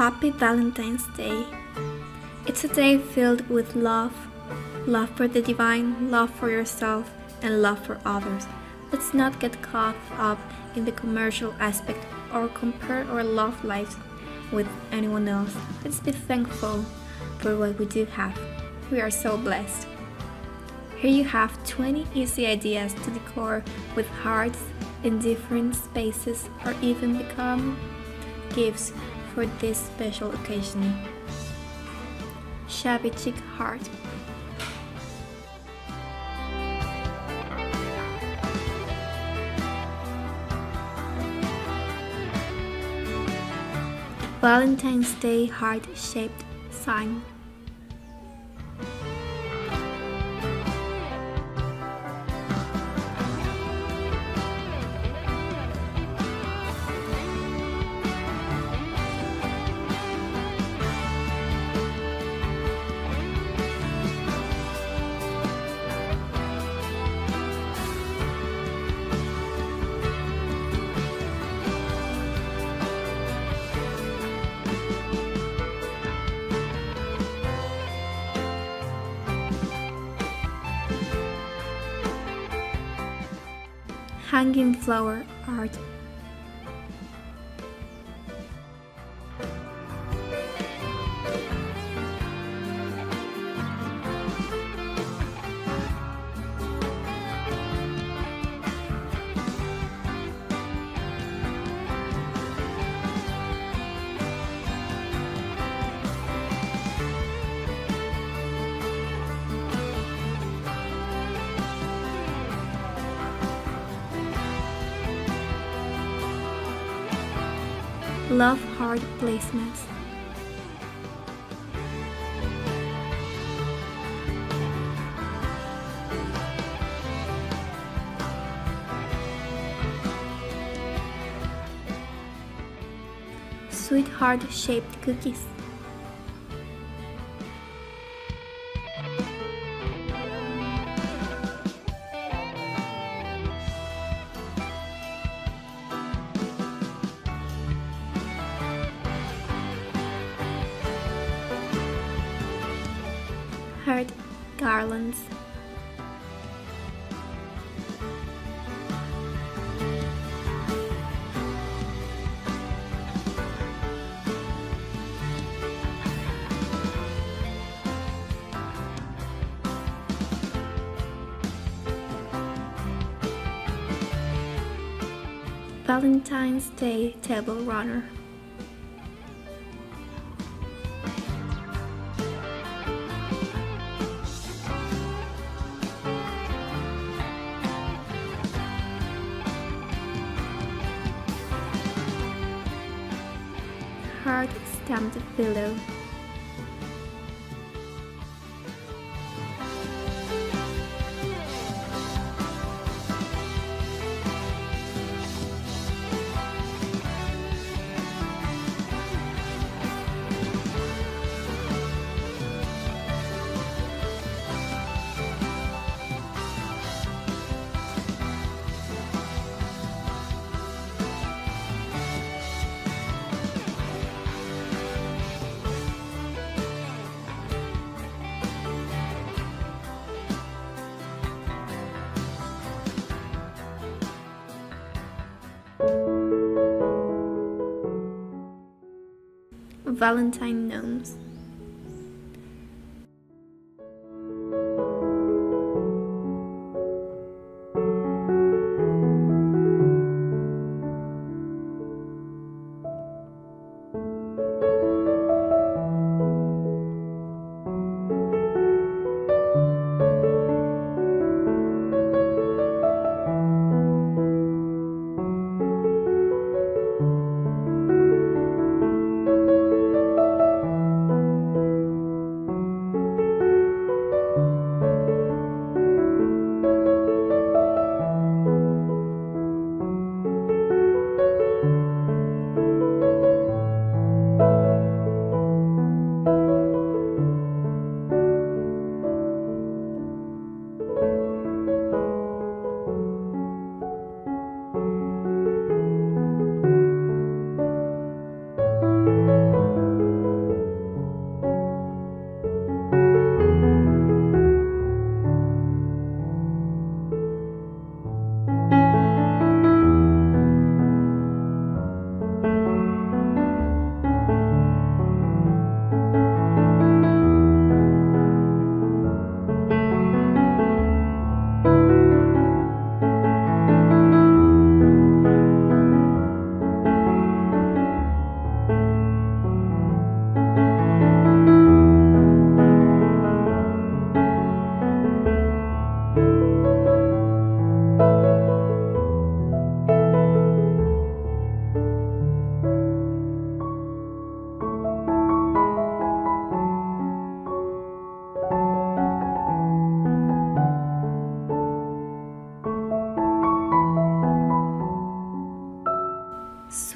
Happy Valentine's Day. It's a day filled with love love for the divine, love for yourself, and love for others. Let's not get caught up in the commercial aspect or compare our love lives with anyone else. Let's be thankful for what we do have. We are so blessed. Here you have 20 easy ideas to decor with hearts in different spaces or even become gifts for this special occasion. Shabby Chic Heart Valentine's Day heart shaped sign. Hanging flower art. Love heart placemats. Sweetheart shaped cookies. Heart garlands. Valentine's Day Table Runner. Heart stamped pillow. Valentine gnomes.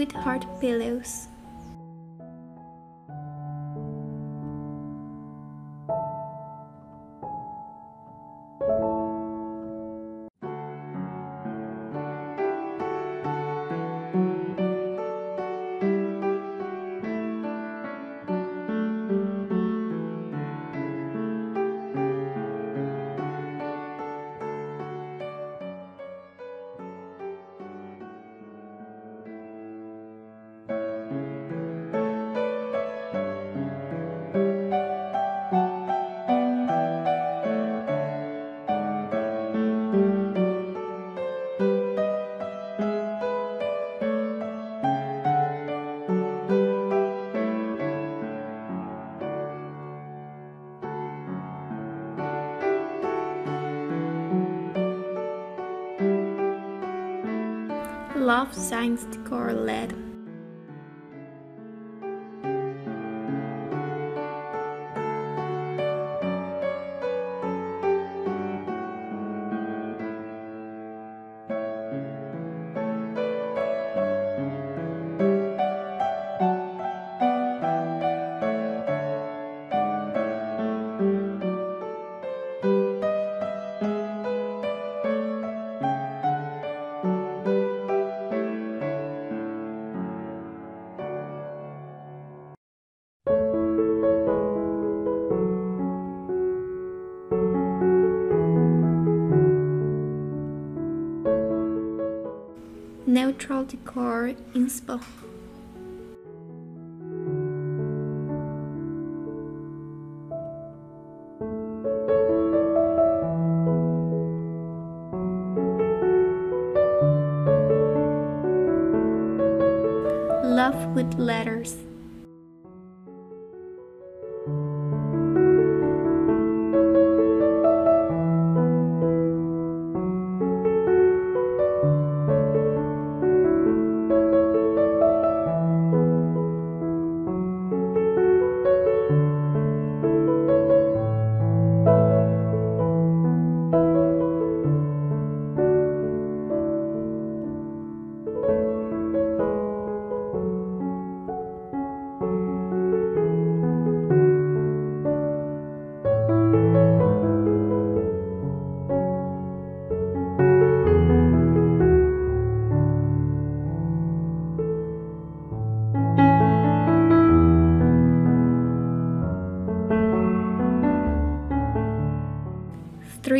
Sweetheart Pillows. Love Signs Decor LED. Neutral Decor Inspo. Love with letters.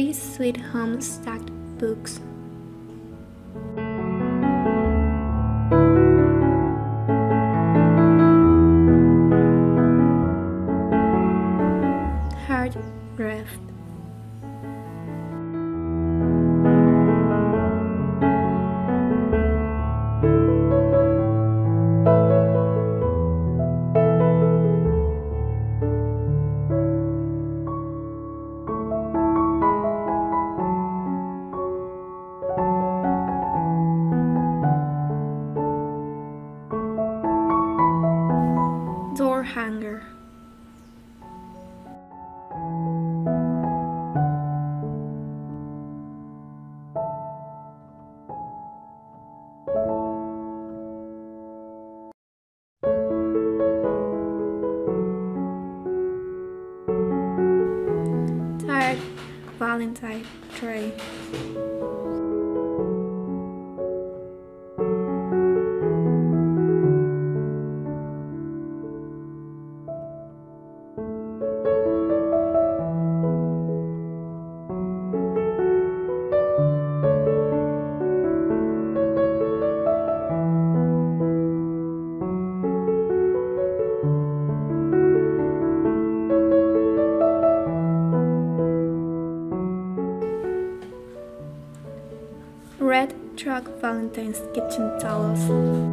Three Sweet Home stacked books. Heart Wreath. Valentine tray. Truck Valentine's Kitchen Towels.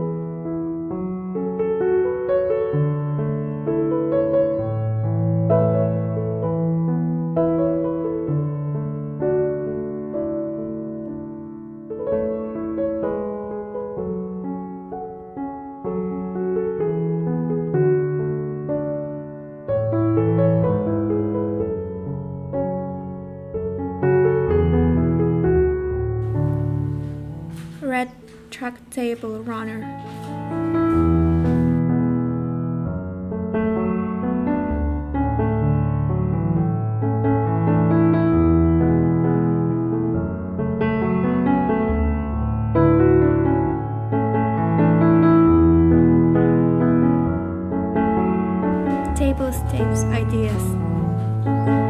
red TruckTable runner. Tablescape ideas.